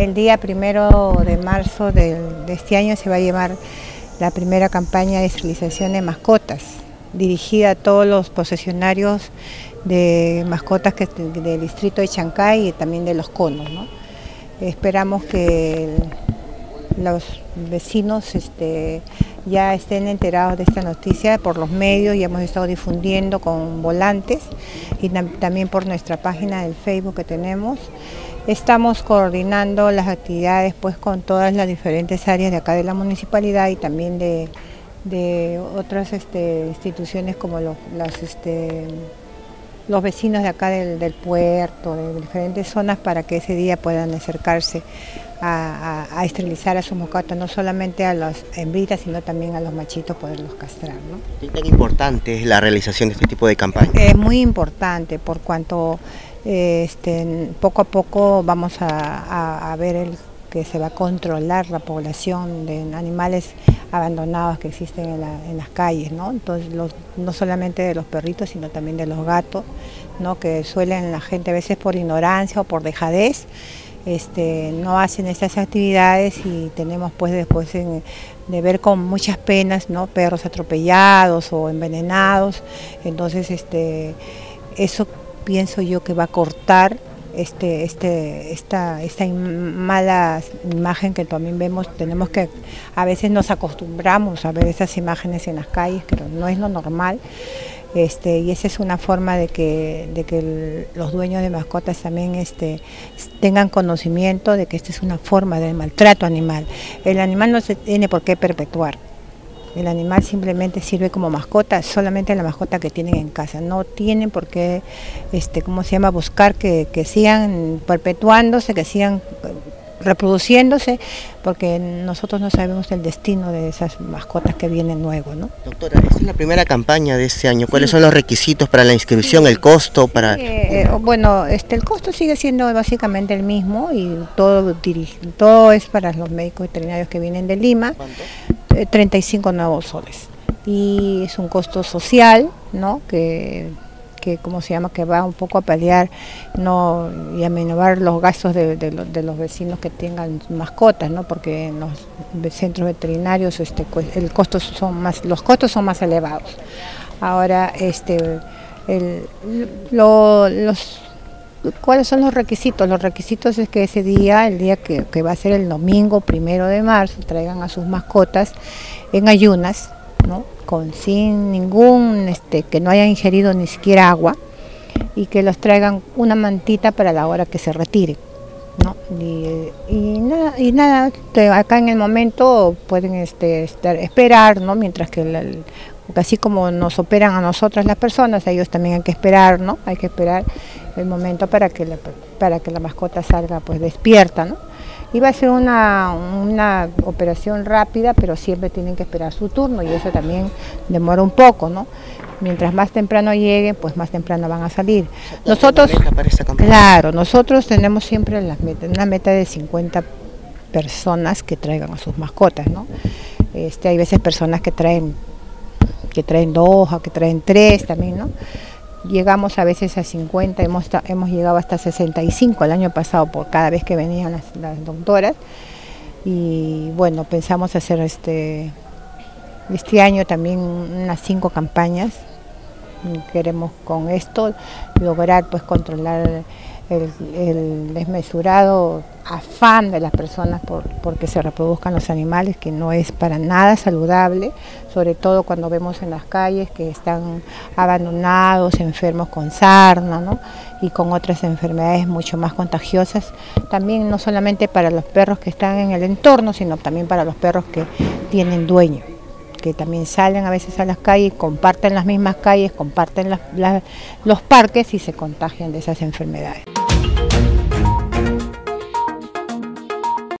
El día primero de marzo de, este año se va a llevar la primera campaña de esterilización de mascotas, dirigida a todos los posesionarios de mascotas que, del distrito de Chancay y también de los conos. Esperamos que los vecinos este, ya estén enterados de esta noticia por los medios y hemos estado difundiendo con volantes y también por nuestra página del Facebook que tenemos. Estamos coordinando las actividades pues con todas las diferentes áreas de acá de la municipalidad y también de, otras este, instituciones como los, este, los vecinos de acá del, puerto, de diferentes zonas para que ese día puedan acercarse a, esterilizar a sus mocatos, no solamente a las hembritas, sino también a los machitos poderlos castrar. ¿no? ¿Qué tan importante es la realización de este tipo de campaña? Es muy importante por cuanto este, poco a poco vamos a, ver el, que se va a controlar la población de animales abandonados que existen en, las calles, ¿no? Entonces, no solamente de los perritos, sino también de los gatos, ¿no? Que suelen la gente a veces por ignorancia o por dejadez, este, no hacen estas actividades y tenemos pues después de ver con muchas penas ¿no? perros atropellados o envenenados, entonces este, eso pienso yo que va a cortar este, este, esta, esta mala imagen que también vemos, tenemos que, a veces nos acostumbramos a ver esas imágenes en las calles, pero no es lo normal. Este, y esa es una forma de que, de que los dueños de mascotas también este, tengan conocimiento de que esta es una forma de maltrato animal. El animal no se tiene por qué perpetuar. El animal simplemente sirve como mascota, solamente la mascota que tienen en casa. No tienen por qué, este, ¿cómo se llama?, buscar que, que sigan perpetuándose, que sigan reproduciéndose, porque nosotros no sabemos el destino de esas mascotas que vienen nuevos. ¿no? Doctora, esta es la primera campaña de este año. ¿Cuáles son los requisitos para la inscripción, el costo? para eh, bueno, este, el costo sigue siendo básicamente el mismo y todo, todo es para los médicos veterinarios que vienen de Lima. 35 eh, nuevos soles. Y es un costo social, ¿no? Que que ¿cómo se llama? que va un poco a paliar no y a minorar los gastos de, los vecinos que tengan mascotas, ¿no? porque en los centros veterinarios este, el costo son más, los costos son más elevados. Ahora, este, los, ¿cuáles son los requisitos? Los requisitos es que ese día, el día que, va a ser el domingo primero de marzo, traigan a sus mascotas en ayunas, ¿no? con sin ningún, este, que no hayan ingerido ni siquiera agua y que los traigan una mantita para la hora que se retire. ¿no? Y, nada, y nada acá en el momento pueden este, esperar, ¿no? mientras que así como nos operan a nosotras las personas, a ellos también hay que esperar, ¿no? Hay que esperar el momento para que la, para que la mascota salga pues despierta, ¿no? Iba a ser una, una, operación rápida, pero siempre tienen que esperar su turno y eso también demora un poco, ¿no? Mientras más temprano lleguen, pues más temprano van a salir. Nosotros, claro, nosotros tenemos siempre una meta de 50 personas que traigan a sus mascotas, ¿no? Este, hay veces personas que traen que traen dos o que traen tres también, ¿no? llegamos a veces a 50, hemos, hemos llegado hasta 65 el año pasado por cada vez que venían las, doctoras y bueno, pensamos hacer este, este año también unas cinco campañas, queremos con esto lograr pues controlar el, desmesurado afán de las personas por porque se reproduzcan los animales, que no es para nada saludable, sobre todo cuando vemos en las calles que están abandonados, enfermos con sarna ¿no? y con otras enfermedades mucho más contagiosas, también no solamente para los perros que están en el entorno, sino también para los perros que tienen dueño que también salen a veces a las calles, comparten las mismas calles, comparten los parques y se contagian de esas enfermedades.